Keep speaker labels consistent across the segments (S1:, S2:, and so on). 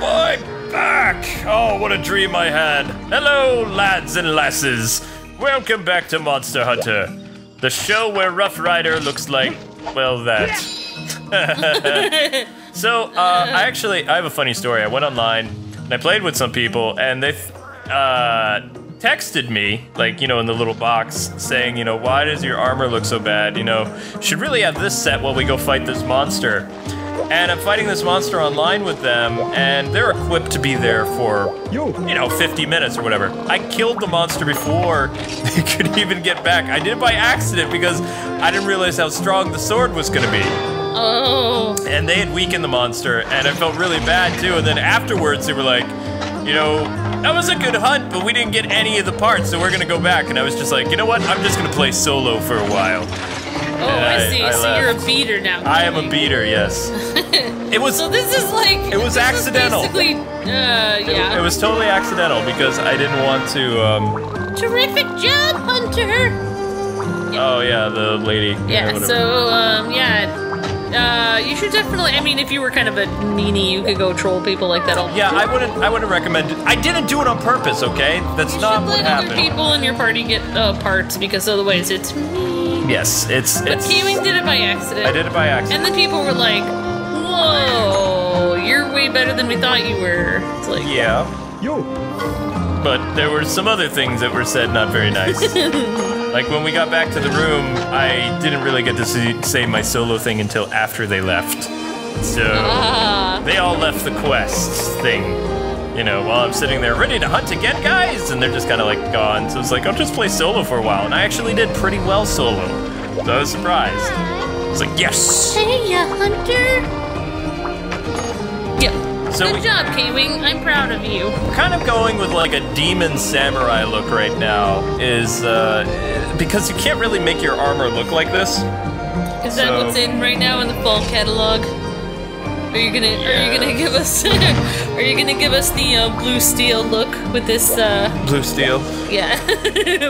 S1: I'm back! Oh, what a dream I had. Hello, lads and lasses. Welcome back to Monster Hunter, the show where Rough Rider looks like, well, that. so, uh, I actually, I have a funny story. I went online and I played with some people, and they uh, texted me, like, you know, in the little box, saying, you know, why does your armor look so bad? You know, should really have this set while we go fight this monster. And I'm fighting this monster online with them, and they're equipped to be there for, you know, 50 minutes or whatever. I killed the monster before they could even get back. I did it by accident because I didn't realize how strong the sword was gonna be.
S2: Oh.
S1: And they had weakened the monster, and I felt really bad too. And then afterwards, they were like, you know, that was a good hunt, but we didn't get any of the parts, so we're gonna go back. And I was just like, you know what? I'm just gonna play solo for a while.
S2: Oh,
S1: And
S2: I
S1: I-
S2: see.
S1: I
S2: so you're a beater now.
S1: I am a beater, yes. It was
S2: So this is like.
S1: It was accidental.
S2: basically, uh, yeah.
S1: It was totally accidental because I didn't want to. Um,
S2: Terrific job, Hunter.
S1: oh yeah, the lady.
S2: Yeah.
S1: whatever.
S2: so um, yeah. Uh, you should definitely. I mean, if you were kind of a meanie, you could go troll people like that all.
S1: yeah, I wouldn't. I wouldn't recommend it. I didn't do it on purpose. Okay, that's
S2: You
S1: not
S2: should
S1: what
S2: let other
S1: happened.
S2: people in your party get uh, parts because otherwise it's me.
S1: Yes, it's
S2: But
S1: it's.
S2: Did it by accident.
S1: I did it by accident.
S2: And the people were like, "Whoa, you're way better than we thought you were." It's like,
S1: Yeah. But there were some other things that were said not very nice. like when we got back to the room, I didn't really get to see, say my solo thing until after they left. So
S2: ah,
S1: they all left the quest thing. You know, while I'm sitting there ready to hunt again, guys, and they're just kind of like gone. So it's like I'll just play solo for a while, and I actually did pretty well solo. So I was surprised. I was like, yes.
S2: hey, ya Hunter.
S1: So
S2: Good
S1: we-
S2: job, K-Wing. I'm proud of you.
S1: kind of going with like a demon samurai look right now is uh, because you can't really make your armor look like this.
S2: Is that what's in right now in the fall catalog? Are you gonna Are you gonna give us Are you gonna give us the uh, blue steel look with this? Uh,
S1: Blue steel.
S2: yeah,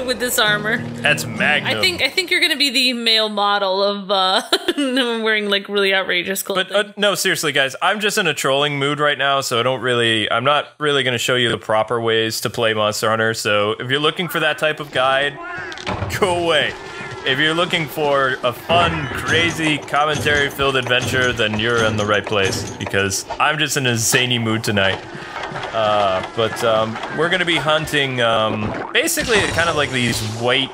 S2: with this armor.
S1: That's Magnum.
S2: I think I think you're gonna be the male model of uh, wearing like really outrageous clothing.
S1: But uh, no, seriously, guys, I'm just in a trolling mood right now, so I don't really, I'm not really going to show you the proper ways to play Monster Hunter. So if you're looking for that type of guide, go away. If you're looking for a fun, crazy, commentary-filled adventure, then you're in the right place because I'm just in a zany mood tonight. Uh, but um, we're going to be hunting, um, basically, kind of like these white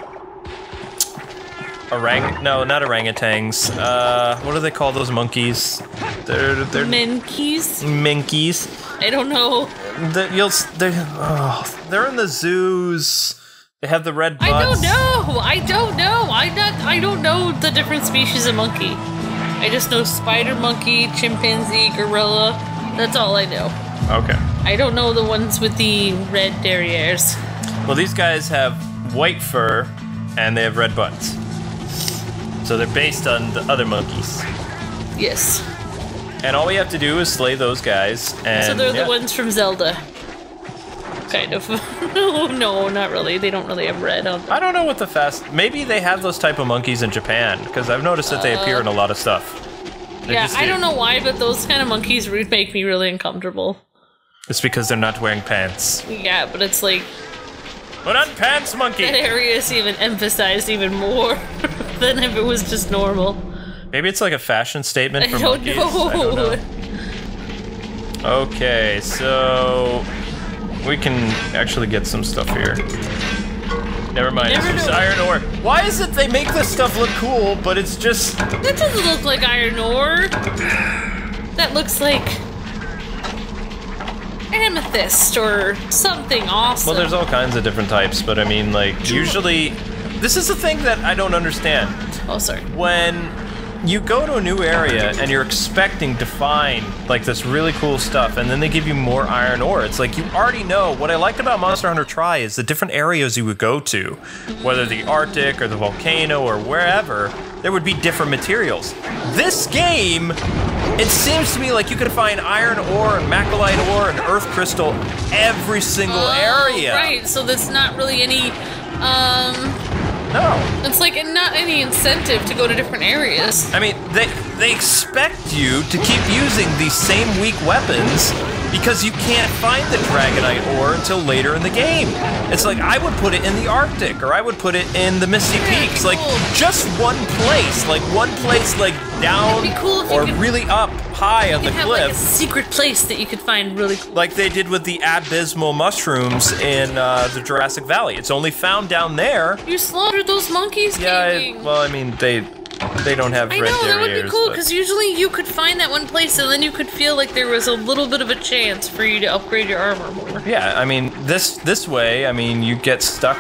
S1: orang no not orangutans uh what do they call those monkeys they're they're
S2: Menkeys?
S1: minkies
S2: I don't know.
S1: the, you'll, they're, oh, they're in the zoos they have the red butts
S2: I don't know. I don't know. I not. I don't know the different species of monkey. I just know spider monkey, chimpanzee, gorilla. That's all I know.
S1: okay
S2: I don't know the ones with the red derrieres.
S1: well these guys have white fur and they have red butts so they're based on the other monkeys
S2: Yes.
S1: and all we have to do is slay those guys and
S2: so they're
S1: yeah.
S2: the ones from Zelda. Kind of. no, no, not really. They don't really have red on them.
S1: I don't know what the fast. Maybe they have those type of monkeys in Japan because I've noticed that they appear in a uh, lot of stuff. They
S2: Yeah, I
S1: do.
S2: don't know why, but those kind of monkeys would make me really uncomfortable.
S1: It's because they're not wearing pants.
S2: Yeah, but it's like
S1: Put on pants,
S2: that
S1: monkey.
S2: area is even emphasized even more than if it was just normal.
S1: Maybe it's like a fashion statement
S2: I
S1: for
S2: don't
S1: monkeys.
S2: know.
S1: I don't know. Okay, so we can actually get some stuff here. Never mind.
S2: Never
S1: it's just iron ore. Why is it they make this stuff look cool, but it's just
S2: That doesn't look like iron ore. That looks like amethyst or something awesome.
S1: Well, there's all kinds of different types, but I mean, like, usually, this is the thing that I don't understand.
S2: oh, sorry.
S1: When you go to a new area and you're expecting to find, like, this really cool stuff, and then they give you more iron ore, it's like you already know. What I liked about Monster Hunter Tri is the different areas you would go to, whether the Arctic or the volcano or wherever, there would be different materials. This game, it seems to me like you could find iron ore and Machalite ore and earth crystal every single
S2: Oh,
S1: area.
S2: Right, so there's not really any um
S1: No.
S2: it's like not any incentive to go to different areas.
S1: I mean, they they expect you to keep using these same weak weapons because you can't find the Dragonite ore until later in the game. It's like I would put it in the Arctic or I would put it in the Misty Peaks, like just one place, like one place, like down
S2: cool
S1: or
S2: could-
S1: really up high on the
S2: have like a
S1: cliff.
S2: secret place that you could find really cool.
S1: like they did with the abysmal mushrooms in uh, the Jurassic Valley. It's only found down there.
S2: You slaughtered those monkeys,
S1: Yeah, I, well, I mean they they don't have
S2: I know that would be cool because usually you could find that one place and then you could feel like there was a little bit of a chance for you to upgrade your armor more.
S1: Yeah, I mean this this way. I mean you get stuck.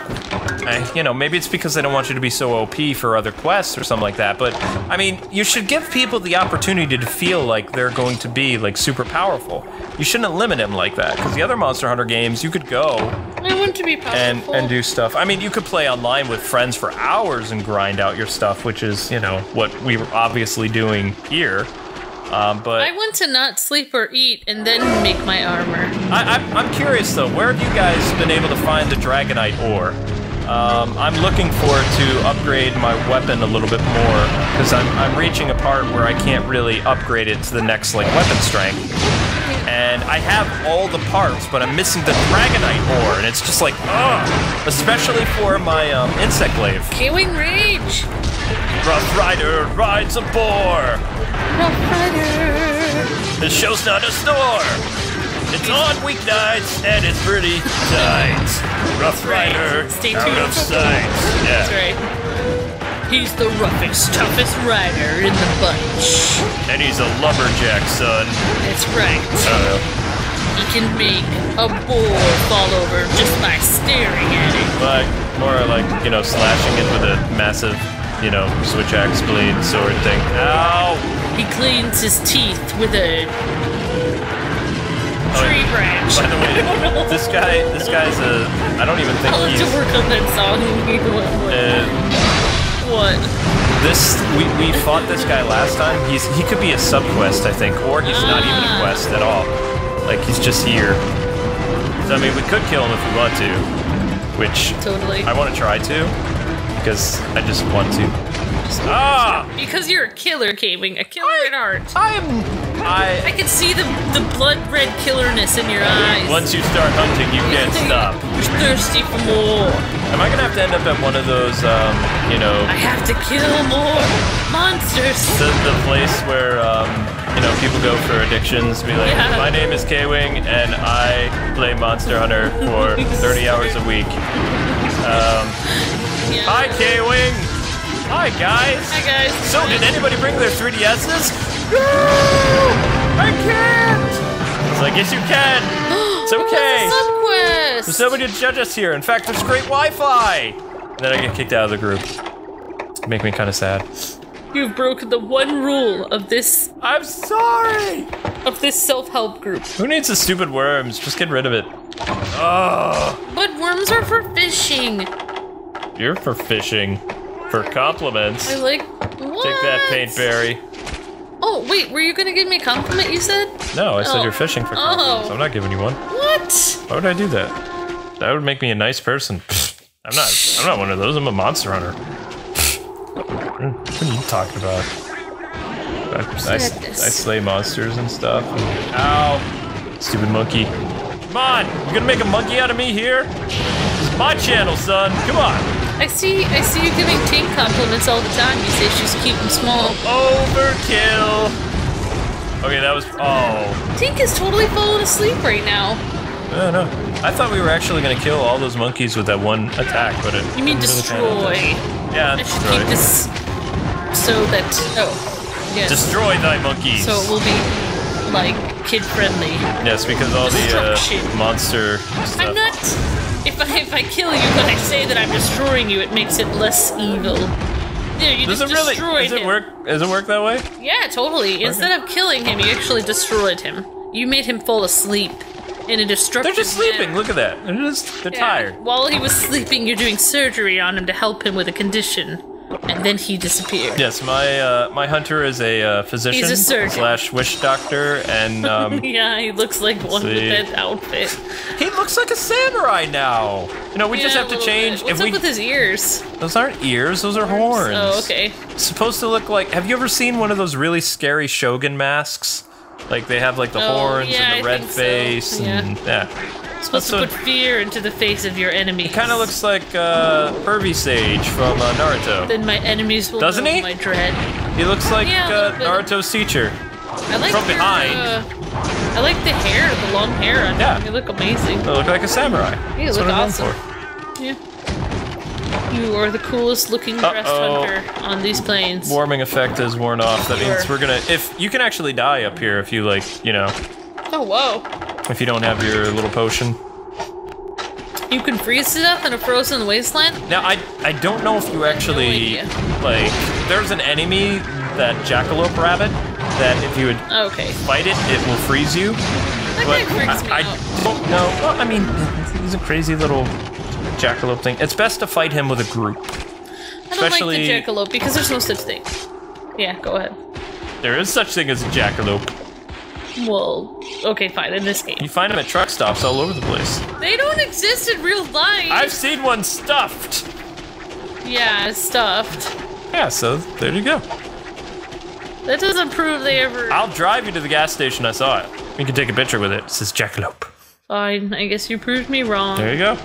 S1: I, you know, maybe it's because they don't want you to be so OP for other quests or something like that. But I mean, you should give people the opportunity to feel like they're going to be like super powerful. You shouldn't limit them like that because the other Monster Hunter games you could go
S2: I want to be powerful.
S1: and and do stuff. I mean, you could play online with friends for hours and grind out your stuff, which is you know what we were obviously doing here. Um, but
S2: I want to not sleep or eat and then make my armor.
S1: I, I'm, I'm curious though, where have you guys been able to find the Dragonite ore? Um, I'm looking forward to upgrade my weapon a little bit more because I'm, I'm reaching a part where I can't really upgrade it to the next like weapon strength. And I have all the parts, but I'm missing the Dragonite ore, and it's just like, ugh! Especially for my um, insect glaive.
S2: K-Wing Rage!
S1: Rough Rider rides a boar.
S2: Rough Rider!
S1: The show's not a store. It's on weeknights and it's pretty tight. Rough
S2: right.
S1: Rider,
S2: Stay
S1: out
S2: tuned.
S1: of sight.
S2: That's right. He's the roughest, toughest rider in the bunch.
S1: and he's a lumberjack, son.
S2: That's right.
S1: Uh,
S2: He can make a boar fall over just by staring at it.
S1: but more like you know, slashing it with a massive, you know, switch axe blade sword thing. Ow!
S2: He cleans his teeth with a tree branch.
S1: By the way, this guy, this guy's a. I don't even think
S2: I'll have
S1: he's.
S2: to work on that song.
S1: Uh,
S2: what?
S1: This we, we fought this guy last time. He's he could be a sub quest, I think, or he's not even a
S2: Ah.
S1: quest at all. Like he's just here. So I mean, we could kill him if we want to, which
S2: Totally.
S1: I want to try to, because I just want to. Ah!
S2: Because you're a killer, K-Wing. A killer at heart.
S1: I'm
S2: I
S1: I.
S2: can see the the blood red killerness in your eyes.
S1: Once you start hunting, you can't stop.
S2: You're thirsty for more.
S1: Am I gonna have to end up at one of those, um, you know,
S2: I have to kill more monsters.
S1: the, the place where um, you know people go for addictions. Be like,
S2: Yeah.
S1: my name is K Wing, and I play Monster Hunter for 30 hours a week. Um,
S2: Yeah.
S1: hi K Wing. Hi guys.
S2: Hi guys.
S1: So did anybody bring their 3DSs? No, I can't. It's like yes you can. It's okay.
S2: Subquest.
S1: There's nobody to judge us here. In fact, there's great Wi-Fi. And then I get kicked out of the group. Make me kind of sad.
S2: You've broken the one rule of this
S1: I'm sorry.
S2: of this self-help group.
S1: Who needs the stupid worms? Just get rid of it. Oh,
S2: But worms are for fishing.
S1: you're for fishing. For compliments.
S2: I like. What?
S1: Take that, paint berry.
S2: Oh wait, were you gonna give me a compliment? You said.
S1: No, I said
S2: Oh.
S1: you're fishing for compliments.
S2: Oh.
S1: I'm not giving you one.
S2: What?
S1: Why would I do that? That would make me a nice person. I'm not. I'm not one of those. I'm a monster hunter. What are you talking about? I, I, I slay monsters and stuff. Ow! Stupid monkey. Come on! You gonna make a monkey out of me here? This is my channel, son. Come on.
S2: I see. I see you giving Tink compliments all the time. You say she's cute and small.
S1: Overkill. Okay, that was. Oh.
S2: Tink is totally falling asleep right now.
S1: No, no. I thought we were actually gonna kill all those monkeys with that one attack, but it.
S2: You mean
S1: didn't really pan out.
S2: destroy?
S1: Yeah,
S2: I should keep this so that oh yes,
S1: Destroy thy monkeys.
S2: so it will be like kid friendly.
S1: Yes, because all the uh, monster stuff.
S2: I'm not. If I if I kill you, but I say that I'm destroying you, it makes it less evil. Yeah, you
S1: Does it really?
S2: destroyed
S1: Does it
S2: him.
S1: work? Does it work that way?
S2: Yeah, totally. Instead of killing him, you actually destroyed him. You made him fall asleep in a destructive.
S1: They're just sleeping.
S2: manner.
S1: Look at that. They're just. They're
S2: Yeah.
S1: tired.
S2: While he was sleeping, you're doing surgery on him to help him with a condition, and then he disappeared.
S1: Yes, my uh, my hunter is a uh, physician
S2: He's a surgeon.
S1: slash witch doctor, and um,
S2: Yeah, he looks like one
S1: See.
S2: with that outfit.
S1: he looks like a samurai now. You know, we just have to change.
S2: bit. What's
S1: if
S2: up
S1: we
S2: with his ears?
S1: those aren't ears, those are horns.
S2: Oh, okay.
S1: Supposed to look like. Have you ever seen one of those really scary shogun masks? Like they have like the
S2: Oh,
S1: horns
S2: yeah,
S1: and the
S2: I
S1: red
S2: think so.
S1: face
S2: Yeah.
S1: and yeah.
S2: Supposed
S1: So-
S2: to put fear into the face of your enemy.
S1: It kind of looks like uh, Pervy Sage from uh, Naruto.
S2: Then my enemies will
S1: Doesn't he?
S2: my dread.
S1: He looks like
S2: Yeah,
S1: uh. Naruto's teacher.
S2: I like
S1: From behind.
S2: uh, I like the hair, the long hair on
S1: Yeah.
S2: him. You look amazing.
S1: They look like a samurai.
S2: You
S1: That's
S2: look awesome.
S1: Known for.
S2: Yeah. You are the coolest looking dressed
S1: Uh-oh.
S2: hunter on these planes.
S1: Warming effect has worn off. That means we're gonna. If you can actually die up here, if you like, you know,
S2: Oh whoa!
S1: if you don't have your little potion.
S2: You can freeze to death in a frozen wasteland.
S1: Now I I don't know if you actually
S2: idea.
S1: like. There's an enemy that jackalope rabbit that if you would
S2: Okay.
S1: fight it, it will freeze you.
S2: That
S1: But
S2: freaks me
S1: I, I don't know. Well, I mean, he's a crazy little jackalope thing. It's best to fight him with a group.
S2: I don't
S1: especially-
S2: like the jackalope because there's no such thing. Yeah, go ahead.
S1: There is such thing as a jackalope.
S2: Well, okay, fine. In this game,
S1: You find them at truck stops all over the place.
S2: they don't exist in real life.
S1: I've seen one stuffed.
S2: Yeah, stuffed.
S1: Yeah, so there you go.
S2: That doesn't prove they ever.
S1: I'll drive you to the gas station. I saw it. You can take a picture with it. It says jackalope.
S2: Fine. I guess you proved me wrong.
S1: There you go.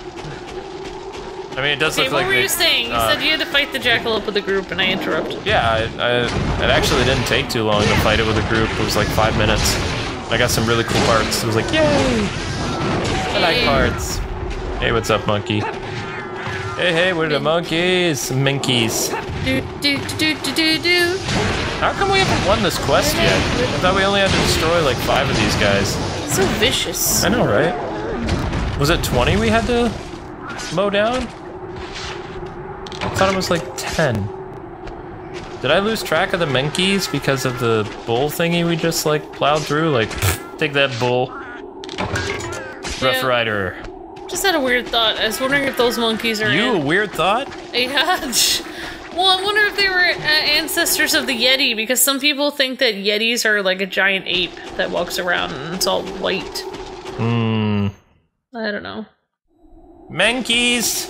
S1: I mean, it does
S2: Okay,
S1: look
S2: what
S1: like
S2: were
S1: they-
S2: you saying? You
S1: uh,
S2: said you had to fight the jackalope with a group, and I interrupted.
S1: Yeah, I, I, it actually didn't take too long to fight it with a group. It was like five minutes. I got some really cool parts. It was like, yay! I like parts. Hey, what's up, monkey? Hey, hey, we're the monkeys, minkies.
S2: Do do do do do do.
S1: How come we haven't won this quest yet? I thought we only had to destroy like five of these guys.
S2: So vicious.
S1: I know, right? Was it 20 we had to mow down? I thought it was like 10. Did I lose track of the Menkeys because of the bull thingy we just like plowed through? Like, take that bull. Rough
S2: Yeah.
S1: Rider.
S2: Just had a weird thought. I was wondering if those monkeys are
S1: You a weird thought?
S2: Yeah. Well, I wonder if they were uh, ancestors of the Yeti because some people think that Yetis are like a giant ape that walks around and it's all white.
S1: Hmm.
S2: I don't know.
S1: Menkeys!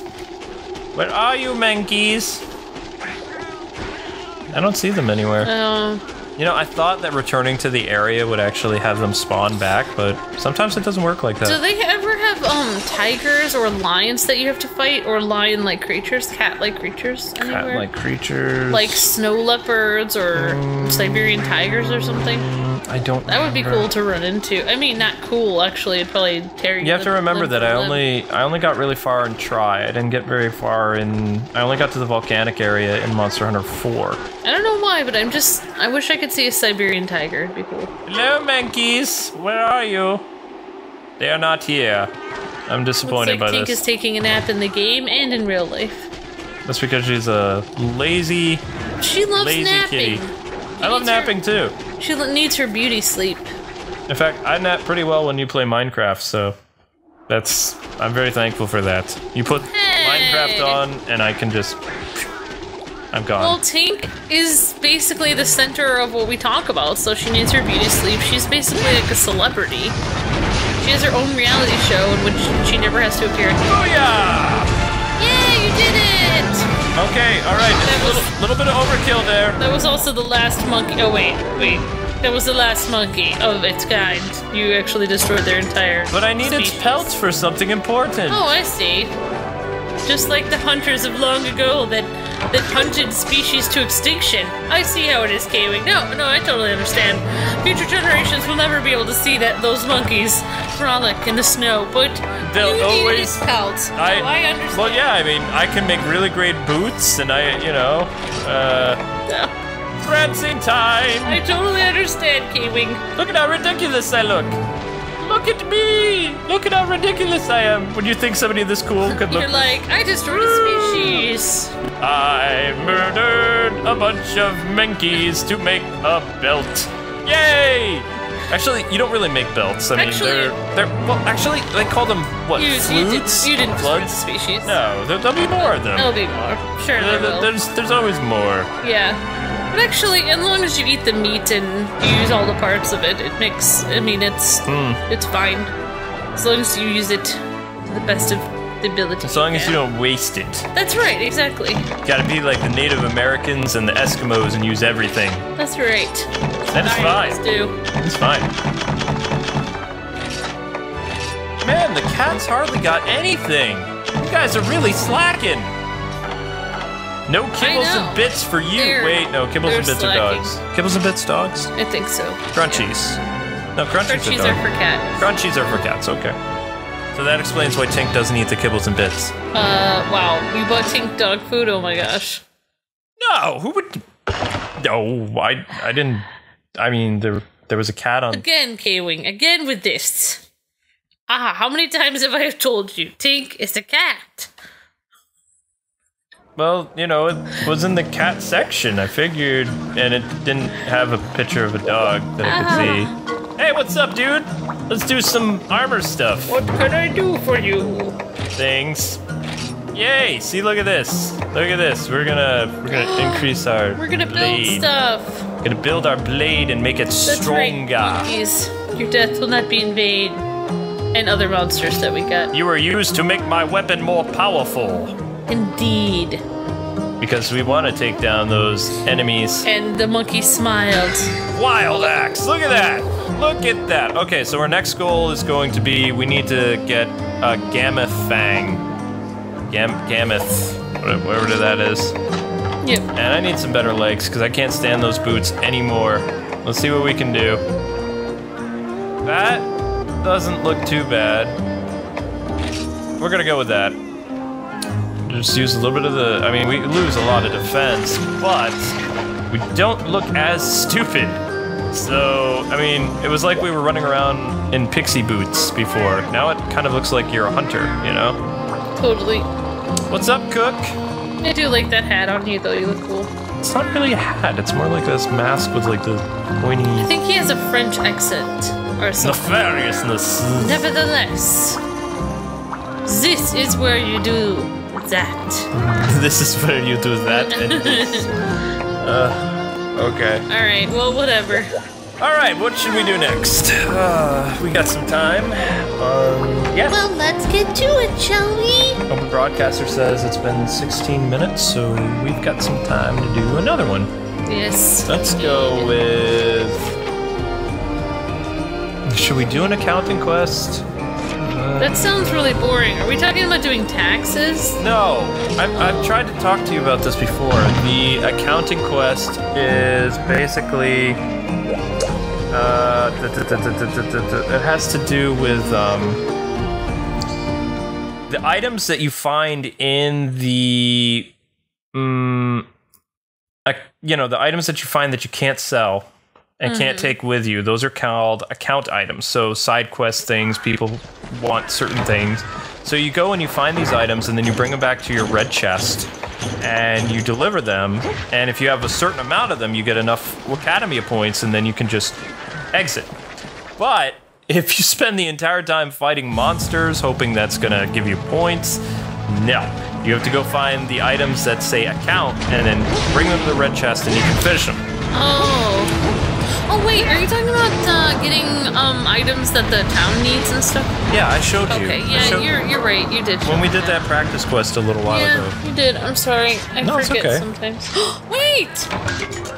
S1: Where are you, Menkeys? I don't see them anywhere.
S2: Um,
S1: You know, I thought that returning to the area would actually have them spawn back, but sometimes it doesn't work like that.
S2: do they ever have um tigers or lions that you have to fight, or lion-like creatures, cat-like creatures?
S1: Cat-like creatures.
S2: like snow leopards or Siberian tigers or something.
S1: I don't.
S2: That would be cool to run into. I mean, not cool actually. It'd probably tear you.
S1: You have to remember that I only I only got really far in Tri. I didn't get very far in. I only got to the volcanic area in Monster Hunter 4.
S2: I don't know why, but I'm just. I wish I could see a Siberian tiger. It'd be cool.
S1: Hello, Menkeys. Where are you? They are not here. I'm
S2: Looks
S1: disappointed
S2: like
S1: by
S2: Tink
S1: this.
S2: is taking a nap in the game and in real life.
S1: That's because she's a lazy,
S2: She loves
S1: lazy
S2: napping.
S1: kitty. I love
S2: needs her-
S1: napping too.
S2: She needs her beauty sleep.
S1: In fact, I nap pretty well when you play Minecraft, so that's I'm very thankful for that. You put
S2: Hey.
S1: Minecraft on, and I can just I'm gone.
S2: Well, Tink is basically the center of what we talk about, so she needs her beauty sleep. She's basically like a celebrity. She has her own reality show in which she never has to appear.
S1: Booyah!
S2: Yeah, you did it!
S1: Okay, all right.
S2: That
S1: It's a
S2: was-
S1: little, little bit of overkill there.
S2: That was also the last monkey. Oh wait, wait. That was the last monkey of its kind. You actually destroyed their entire.
S1: But I need its
S2: species.
S1: pelts for something important.
S2: Oh, I see. Just like the hunters of long ago that that hunted species to extinction. I see how it is, K-Wing. No, no, I totally understand. Future generations will never be able to see that those monkeys frolic in the snow, but
S1: They'll always-
S2: its pelts.
S1: I,
S2: oh, I understand.
S1: Well, yeah. I mean, I can make really great boots, and I, you know, uh,
S2: Yeah.
S1: prancing time.
S2: I totally understand, K-Wing.
S1: Look at how ridiculous I look. Look at me. Look at how ridiculous I am. Would you think somebody this cool could look?
S2: You're like, I destroyed a species.
S1: I murdered a bunch of menkeys to make a belt. Yay! Actually, you don't really make belts. I mean,
S2: Actually-
S1: they're they're well. Actually, they call them what?
S2: You, you, did,
S1: flutes?
S2: you didn't destroy the species.
S1: No, there, there'll be more of them.
S2: There'll be more. Sure, there
S1: there-
S2: will.
S1: there's there's always more.
S2: Yeah. But actually, as long as you eat the meat and you use all the parts of it, it makes. I mean, it's
S1: Hmm.
S2: it's fine. As long as you use it to the best of the ability.
S1: As long as you don't waste it.
S2: That's right, exactly.
S1: Gotta be like the Native Americans and the Eskimos and use everything.
S2: That's right.
S1: That is fine.
S2: do.
S1: It's fine. Man, the cat's hardly got anything. You guys are really slacking. No kibbles and bits for you.
S2: They're-
S1: Wait, no, kibbles and bits
S2: slacking.
S1: are dogs. Kibbles and bits dogs?
S2: I think so.
S1: Crunchies. No, crunchies,
S2: Crunchies
S1: are
S2: are for cats.
S1: Crunchies are for cats, okay. So that explains why Tink doesn't eat the kibbles and bits.
S2: Uh, wow. You bought Tink dog food? Oh my gosh.
S1: No, who would? No, I, I didn't. I mean, there, there was a cat on.
S2: Again, K-Wing. Again with this. Ah, how many times have I told you? Tink is a cat.
S1: Well, you know, it was in the cat section. I figured, and it didn't have a picture of a dog that I could uh-huh. see. Hey, what's up, dude? Let's do some armor stuff.
S2: What can I do for you?
S1: Things. Yay! See, look at this. Look at this. We're gonna we're gonna increase our.
S2: We're gonna build
S1: blade.
S2: stuff.
S1: Gonna build our blade and make it
S2: That's
S1: stronger.
S2: right, monkeys. Your death will not be in vain. And other monsters that we got.
S1: You were used to make my weapon more powerful.
S2: Indeed.
S1: Because we want to take down those enemies.
S2: And the monkey smiled.
S1: Wild axe! Look at that! Look at that! Okay, so our next goal is going to be we need to get a Gammoth Fang. Gam Gammoth, whatever whatever that is.
S2: Yep.
S1: And I need some better legs because I can't stand those boots anymore. Let's see what we can do. That doesn't look too bad. We're gonna go with that. Just use a little bit of the. I mean, we lose a lot of defense, but we don't look as stupid. So, I mean, it was like we were running around in pixie boots before. Now it kind of looks like you're a hunter, you know?
S2: Totally.
S1: What's up, Cook?
S2: I do like that hat on you, though. You look cool.
S1: It's not really a hat. It's more like this mask with like the pointy
S2: I think he has a French accent or something.
S1: nefariousness.
S2: Nevertheless, this is where you do that.
S1: this is where you do that. And this. uh, okay.
S2: All right. Well, whatever.
S1: All right. What should we do next? Uh, we got some time. Um, yeah.
S2: Well, let's get to it, shall we?
S1: Open Broadcaster says it's been 16 minutes, so we've got some time to do another one.
S2: Yes.
S1: Let's go with. Should we do an accounting quest?
S2: That sounds really boring. Are we talking about doing taxes?
S1: No, I've, I've tried to talk to you about this before. The accounting quest is basically. Uh, it has to do with um, the items that you find in the. Um, you know, the items that you find that you can't sell and can't take with you. Those are called account items. So side quest things, people want certain things. So you go and you find these items and then you bring them back to your red chest and you deliver them. And if you have a certain amount of them, you get enough Academy points and then you can just exit. But if you spend the entire time fighting monsters, hoping that's gonna give you points, no. You have to go find the items that say account and then bring them to the red chest and you can finish them.
S2: Oh. Wait, are you talking about uh, getting um items that the town needs and stuff?
S1: Yeah, I showed you.
S2: Okay, yeah,
S1: showed-
S2: you're you're right. You did.
S1: When we did that practice quest a little while
S2: yeah,
S1: ago.
S2: you did. I'm sorry. I
S1: No, it's
S2: forget
S1: okay.
S2: sometimes. Wait!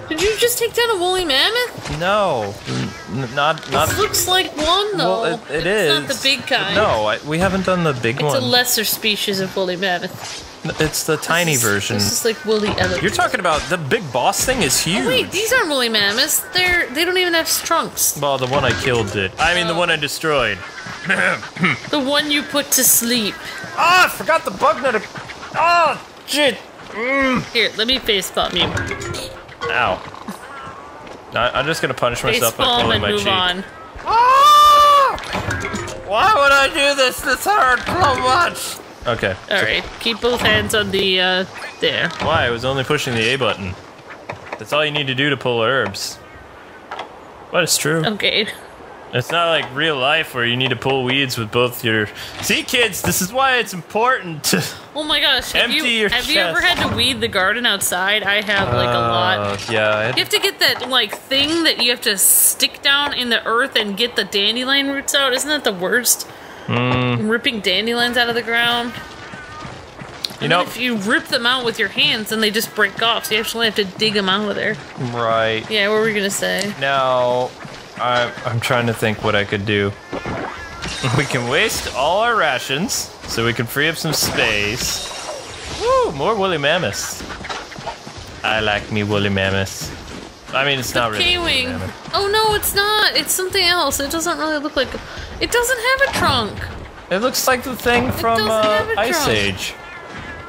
S2: Did you just take down a woolly mammoth?
S1: No, n- not not.
S2: This looks like one though.
S1: Well, it, it
S2: it's
S1: is.
S2: not the big kind.
S1: No, I, we haven't done the big
S2: It's
S1: one.
S2: It's a lesser species of woolly mammoth.
S1: It's the tiny
S2: This is-
S1: version.
S2: This is like woolly elephant.
S1: You're talking about the big boss thing is huge.
S2: Oh, wait, these aren't woolly mammoths. They're they don't even have trunks.
S1: well, the one I killed did. I mean, the one I destroyed.
S2: The one you put to sleep.
S1: Ah, I forgot the bug net. Oh, shit.
S2: Here, let me face palm you.
S1: Ow. I, I'm just gonna punish myself by pulling
S2: and
S1: my
S2: move
S1: cheek.
S2: on.
S1: Ah! Why would I do this? This hurt so much. Okay.
S2: All right, keep both hands on the uh there.
S1: Why? I was only pushing the A button. That's all you need to do to pull herbs. But it's true.
S2: Okay.
S1: It's not like real life where you need to pull weeds with both your. See, kids, this is why it's important to.
S2: Oh my gosh, have
S1: Empty
S2: you
S1: your
S2: have you ever had to weed the garden outside? I have like a lot.
S1: Uh, yeah.
S2: You have to get that like thing that you have to stick down in the earth and get the dandelion roots out. Isn't that the worst?
S1: Hmm.
S2: Ripping dandelions out of the ground. And
S1: know-
S2: if you rip them out with your hands, then they just break off. So you actually have to dig them out of there.
S1: Right.
S2: Yeah, what were we gonna say?
S1: Now, I, I'm trying to think what I could do. We can waste all our rations, so we can free up some space. Woo, more woolly mammoths. I like me woolly mammoths. I mean, it's not really.
S2: K-wing. Oh no, it's not. It's something else. It doesn't really look like. It doesn't have a trunk.
S1: It looks like the thing from uh, Ice
S2: trunk.
S1: Age.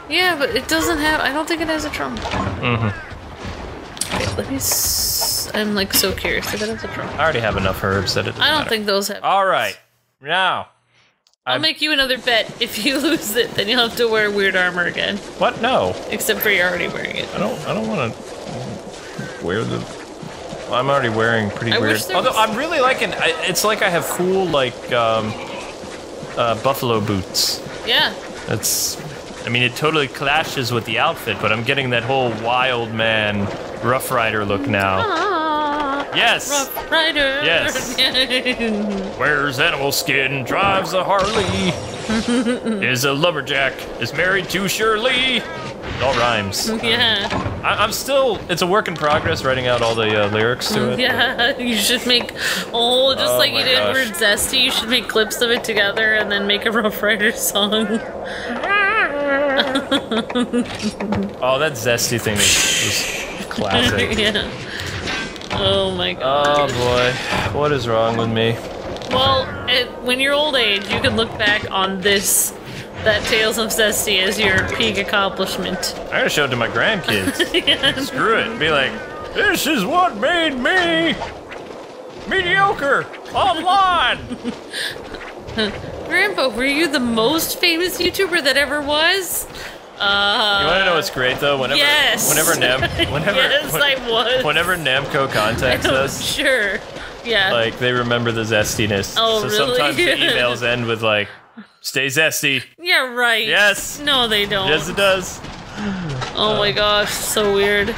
S2: Yeah, but it doesn't have. I don't think it has a trunk.
S1: Mm-hmm.
S2: Wait, let me. S- I'm like so curious if it has a trunk.
S1: I already have enough herbs that it doesn't
S2: I don't
S1: matter.
S2: think those have.
S1: All right, now.
S2: I'll
S1: I'm-
S2: make you another bet. If you lose it, then you'll have to wear weird armor again.
S1: What? No,
S2: Except for you're already wearing it.
S1: I don't. I don't want to wear the. Well, I'm already wearing pretty
S2: I
S1: weird. Although
S2: was-
S1: I'm really liking. I, it's like I have cool like um, uh, buffalo boots.
S2: Yeah.
S1: It's. I mean, it totally clashes with the outfit, but I'm getting that whole wild man, rough rider look now.
S2: Ah,
S1: Yes.
S2: Rough Rider.
S1: Yes. Wears animal skin, drives a Harley, is a lumberjack, is married to Shirley. It all rhymes.
S2: yeah.
S1: I, I'm still. It's a work in progress writing out all the uh, lyrics to it.
S2: Yeah, you should make oh, just
S1: Oh
S2: like you did
S1: gosh.
S2: with Zesty. You should make clips of it together and then make a Rough Rider song.
S1: Oh, that zesty thing is, was classic.
S2: yeah. Oh my god.
S1: Oh boy, what is wrong with me?
S2: Well, it, when you're old age, you can look back on this, that Tales of Zesty as your peak accomplishment.
S1: I'm gonna show it to my grandkids. Screw it. Be like, this is what made me mediocre online.
S2: Grandpa, were you the most famous YouTuber that ever was? Uh,
S1: You want to know what's great though? Whenever,
S2: Yes.
S1: whenever Nem, whenever,
S2: yes,
S1: when-
S2: I was.
S1: whenever Namco contacts us,
S2: sure. Yeah.
S1: like they remember the zestiness.
S2: Oh,
S1: so
S2: really?
S1: sometimes the emails end with like, "Stay zesty."
S2: yeah, right.
S1: Yes.
S2: No, they don't.
S1: Yes, it does.
S2: oh my uh. gosh, so weird.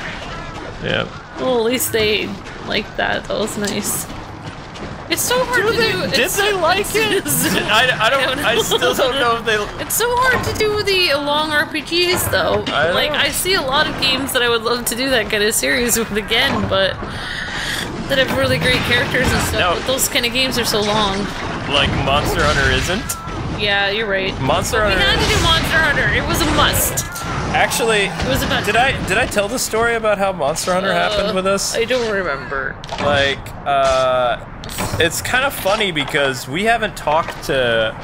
S1: Yeah.
S2: Well, at least they like that. That was nice. It's so hard
S1: Do
S2: to
S1: they,
S2: do.
S1: did
S2: it's-
S1: they like it? I, I don't. I still don't know if they.
S2: It's so hard to do the long RPGs though.
S1: I
S2: like I see a lot of games that I would love to do that kind of series with again, but that have really great characters and stuff.
S1: No.
S2: But those kind of games are so long.
S1: Like Monster Hunter isn't.
S2: Yeah, you're right.
S1: Monster Hunter.
S2: We had to do Monster Hunter. It was a must.
S1: Actually,
S2: It was about.
S1: did I did I tell the story about how Monster Hunter happened with us?
S2: I don't remember.
S1: Like, uh, it's kind of funny because we haven't talked to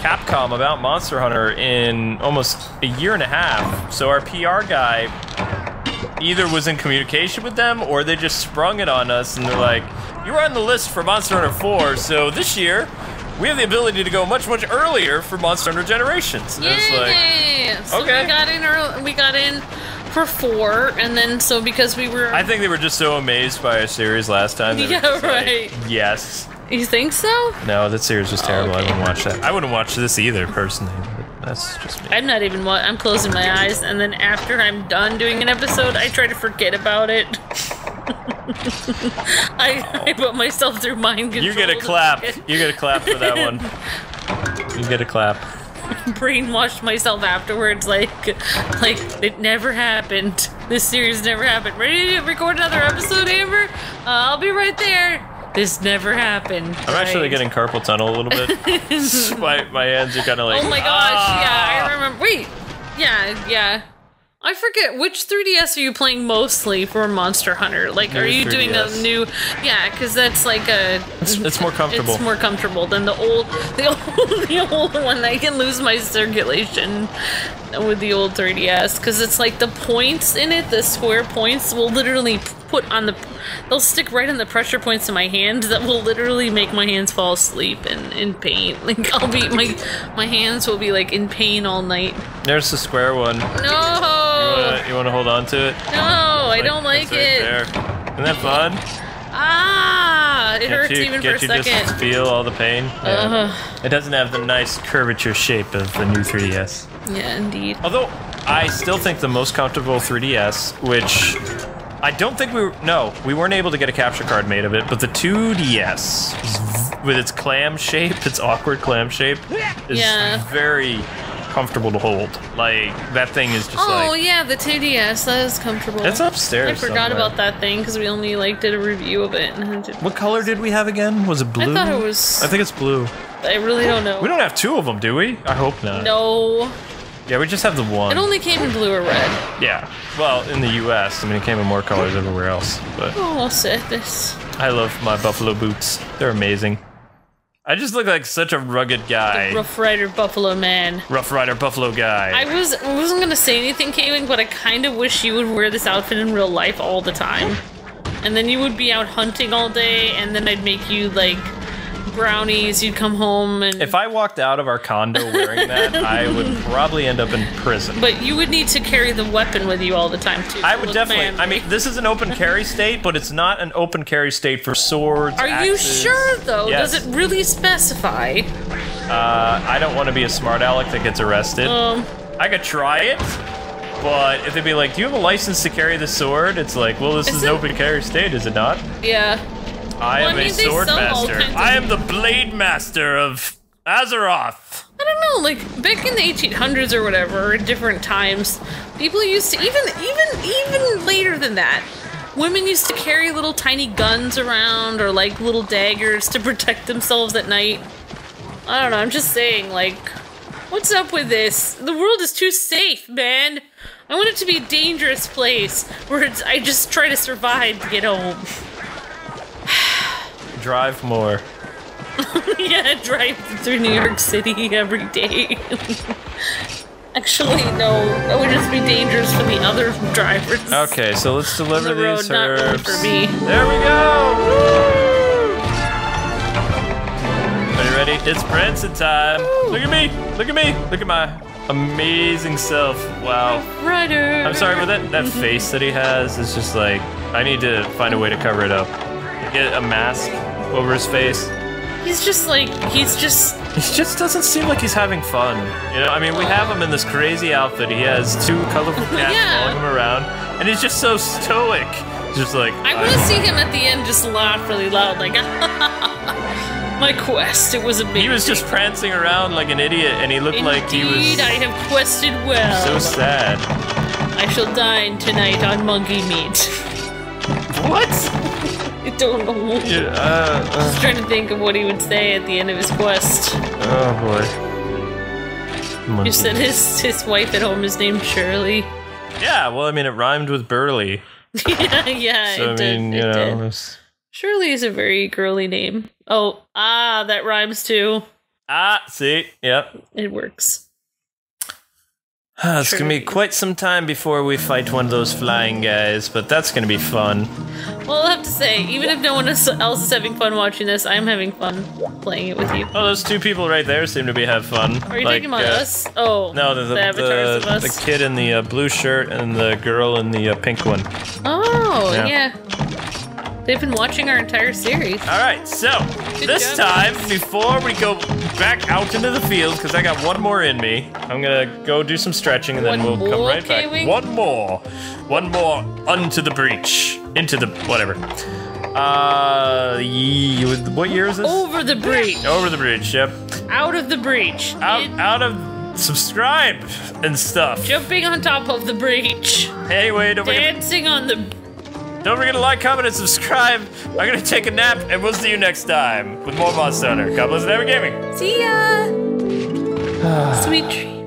S1: Capcom about Monster Hunter in almost a year and a half. So our PR guy either was in communication with them or they just sprung it on us and they're like, "You were on the list for Monster Hunter 4, so this year." We have the ability to go much, much earlier for Monster Hunter Generations. It's like,
S2: so
S1: okay.
S2: we got in early. We got in for four, and then so because we were.
S1: I think they were just so amazed by our series last time. they were
S2: Yeah,
S1: just like,
S2: right.
S1: yes.
S2: you think so?
S1: No, that series was terrible. I
S2: okay.
S1: wouldn't watch that. I wouldn't watch this either, personally. But that's just me.
S2: I'm not even. wa- I'm closing my eyes, and then after I'm done doing an episode, I try to forget about it. I, I put myself through mind control.
S1: You get a clap. You get a clap for that one. You get a clap.
S2: brainwashed myself afterwards, like, like it never happened. This series never happened. Ready to record another episode, Amber? Uh, I'll be right there. This never happened.
S1: I'm actually getting carpal tunnel a little bit. my, my hands are kind of like.
S2: Oh my gosh!
S1: "Ah."
S2: Yeah, I remember. Wait. Yeah, yeah. I forget which 3DS are you playing mostly for Monster Hunter? Like, are
S1: New
S2: you doing a new? Yeah, because that's like a.
S1: It's, it's more comfortable.
S2: It's more comfortable than the old, the old, the old one. I can lose my circulation with the old 3DS because it's like the points in it, the square points will literally put on the, they'll stick right on the pressure points in my hand that will literally make my hands fall asleep and in pain. Like I'll be my my hands will be like in pain all night.
S1: There's the square one.
S2: No,
S1: You want to hold on to it?
S2: no, I don't like
S1: right
S2: it.
S1: There. Isn't that fun?
S2: Ah, it
S1: Can't
S2: hurts
S1: you,
S2: even for a
S1: you
S2: second.
S1: just feel all the pain? Yeah.
S2: Ugh.
S1: It doesn't have the nice curvature shape of the new 3DS.
S2: Yeah, indeed.
S1: Although I still think the most comfortable 3DS, which I don't think we were, no, we weren't able to get a capture card made of it, but the 2DS with its clam shape, its awkward clam shape, is
S2: Yeah.
S1: very comfortable to hold. Like that thing is just
S2: Oh
S1: like
S2: yeah, the 2DS. That is comfortable.
S1: it's upstairs.
S2: I forgot
S1: somewhere.
S2: about that thing because we only like did a review of it.
S1: What color did we have again? Was it blue?
S2: I thought it was-
S1: I think it's blue.
S2: I really don't know.
S1: We don't have two of them, do we? I hope not.
S2: No,
S1: Yeah, we just have the one.
S2: it only came in blue or red.
S1: Yeah. Well, in the U.S., I mean, it came in more colors everywhere else. But
S2: Oh, I'll say this.
S1: I love my buffalo boots. They're amazing. I just look like such a rugged guy.
S2: Rough Rider Buffalo Man.
S1: Rough Rider buffalo guy.
S2: I was I wasn't gonna say anything, K-Wing, but I kind of wish you would wear this outfit in real life all the time, and then you would be out hunting all day, and then I'd make you like brownies. You'd come home and.
S1: if I walked out of our condo wearing that, I would probably end up in prison.
S2: but you would need to carry the weapon with you all the time too.
S1: I would definitely. I mean, this is an open carry state, but it's not an open carry state for swords.
S2: Are you sure though?
S1: Yes.
S2: Does it really specify?
S1: Uh, I don't want to be a smart aleck that gets arrested.
S2: Um,
S1: I could try it, but if they'd be like, "Do you have a license to carry the sword?" It's like, "Well, this
S2: Is
S1: is, an open carry state, is it not?"
S2: yeah.
S1: I
S2: Well, I
S1: am
S2: mean,
S1: a sword master.
S2: of-
S1: I am the blade master of Azeroth.
S2: I don't know, like back in the 1800s or whatever, in different times, people used to even even even later than that. Women used to carry little tiny guns around or like little daggers to protect themselves at night. I don't know, I'm just saying like what's up with this? The world is too safe, man. I want it to be a dangerous place where it's, I just try to survive to get home.
S1: Drive more.
S2: yeah, drive through New York City every day. Actually, no. That would just be dangerous for the other drivers.
S1: Okay, so let's deliver
S2: the road,
S1: these
S2: not really for me.
S1: There we go. Woo! Are you ready? It's prancing time. Look at me. Look at me. Look at my amazing self. Wow.
S2: Rider.
S1: I'm sorry, but that, that face that he has is just like, I need to find a way to cover it up. Get a mask over his face.
S2: He's just like he's just
S1: He just doesn't seem like he's having fun. You know, I mean, we have him in this crazy outfit. He has two colorful cats
S2: Yeah.
S1: following him around, and he's just so stoic. Just like,
S2: I want to see him at the end just laugh really loud, like my quest. It was amazing.
S1: he was just prancing around like an idiot, and he looked like he was
S2: Indeed, I have quested well.
S1: so sad.
S2: I shall dine tonight on monkey meat. I don't know.
S1: Yeah, uh,
S2: I was trying to think of what he would say at the end of his quest.
S1: uh, oh boy.
S2: You said his his wife at home is named Shirley.
S1: Yeah, well, I mean, it rhymed with Burley.
S2: yeah, yeah,
S1: So,
S2: it
S1: I
S2: did.
S1: mean,
S2: it
S1: you know,
S2: did. Shirley is a very girly name. Oh, ah, that rhymes too.
S1: ah, see, yep.
S2: It works.
S1: Ah, it's gonna be quite some time before we fight one of those flying guys, but that's gonna be fun.
S2: Well, I'll have to say, even if no one else else is having fun watching this, I'm having fun playing it with you.
S1: Oh, those two people right there seem to be have fun.
S2: Are you
S1: Like,
S2: talking about
S1: uh,
S2: us? Oh,
S1: No, the the,
S2: the avatars
S1: the,
S2: of us.
S1: the kid in the uh, blue shirt and the girl in the uh, pink one.
S2: oh,
S1: Yeah.
S2: yeah. They've been watching our entire series.
S1: All right, so
S2: Good
S1: this
S2: job.
S1: time, before we go back out into the field, because I got one more in me, I'm gonna go do some stretching and then
S2: One
S1: we'll come right back.
S2: K-Wing?
S1: One more, one more unto the breach, into the whatever. Uh, what year is this?
S2: Over the breach.
S1: Over the breach. Yep.
S2: Out of the breach.
S1: Out, out of subscribe and stuff.
S2: jumping on top of the breach.
S1: Anyway, don't forget,
S2: Dancing on the.
S1: Don't forget to like, comment, and subscribe. I'm gonna take a nap, and we'll see you next time with more Monster Hunter. God bless and Gaming.
S2: See ya! Sweet dreams.